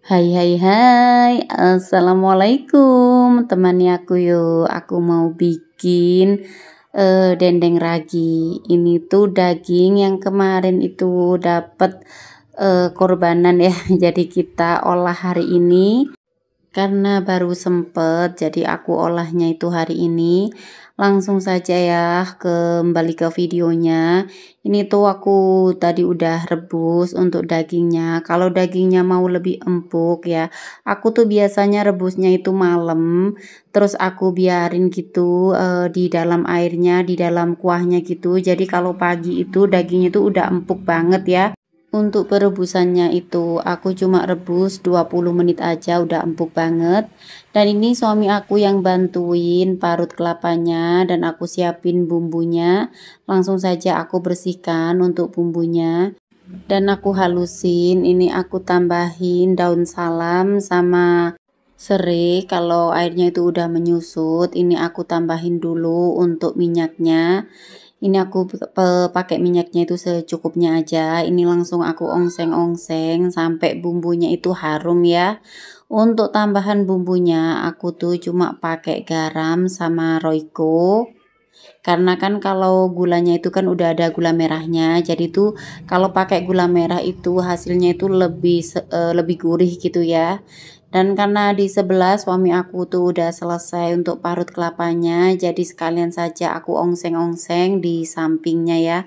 Hai hai hai. Assalamualaikum Temani aku yuk. Aku mau bikin uh, dendeng ragi. Ini tuh daging yang kemarin itu dapat uh, korbanan ya. Jadi kita olah hari ini. Karena baru sempet Jadi aku olahnya itu hari ini langsung saja ya kembali ke videonya. Ini tuh aku tadi udah rebus untuk dagingnya. Kalau dagingnya mau lebih empuk ya aku tuh biasanya rebusnya itu malam. Terus aku biarin gitu uh, di dalam airnya di dalam kuahnya gitu. Jadi kalau pagi itu dagingnya itu udah empuk banget ya untuk perebusannya itu aku cuma rebus 20 menit aja udah empuk banget. Dan ini suami aku yang bantuin parut kelapanya dan aku siapin bumbunya. Langsung saja aku bersihkan untuk bumbunya. Dan aku halusin, ini aku tambahin daun salam sama serai kalau airnya itu udah menyusut ini aku tambahin dulu untuk minyaknya. Ini aku pakai minyaknya itu secukupnya aja. Ini langsung aku ongseng-ongseng sampai bumbunya itu harum ya. Untuk tambahan bumbunya aku tuh cuma pakai garam sama roiko karena kan kalau gulanya itu kan udah ada gula merahnya jadi tuh kalau pakai gula merah itu hasilnya itu lebih uh, lebih gurih gitu ya dan karena di sebelah suami aku tuh udah selesai untuk parut kelapanya, jadi sekalian saja aku ongseng-ongseng di sampingnya ya.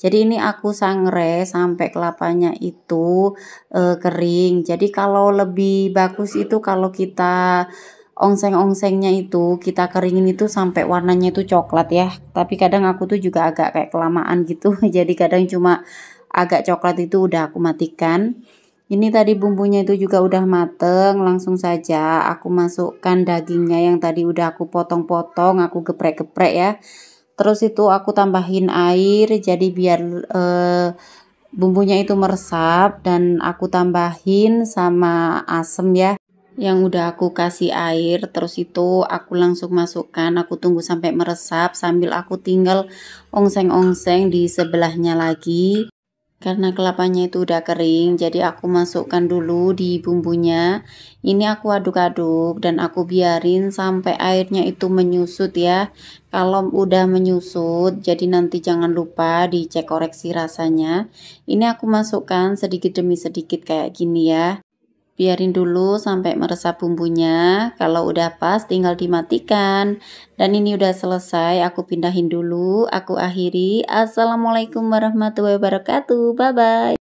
Jadi ini aku sangre sampai kelapanya itu e, kering. Jadi kalau lebih bagus itu kalau kita ongseng-ongsengnya itu kita keringin itu sampai warnanya itu coklat ya. Tapi kadang aku tuh juga agak kayak kelamaan gitu. Jadi kadang cuma agak coklat itu udah aku matikan. Ini tadi bumbunya itu juga udah mateng, langsung saja aku masukkan dagingnya yang tadi udah aku potong-potong, aku geprek-geprek ya. Terus itu aku tambahin air jadi biar uh, bumbunya itu meresap dan aku tambahin sama asem ya yang udah aku kasih air terus itu aku langsung masukkan aku tunggu sampai meresap sambil aku tinggal ongseng-ongseng di sebelahnya lagi karena kelapanya itu udah kering, jadi aku masukkan dulu di bumbunya. Ini aku aduk-aduk dan aku biarin sampai airnya itu menyusut ya. Kalau udah menyusut, jadi nanti jangan lupa dicek koreksi rasanya. Ini aku masukkan sedikit demi sedikit kayak gini ya biarin dulu sampai meresap bumbunya. Kalau udah pas tinggal dimatikan. Dan ini udah selesai aku pindahin dulu aku akhiri. Assalamualaikum warahmatullahi wabarakatuh. Bye bye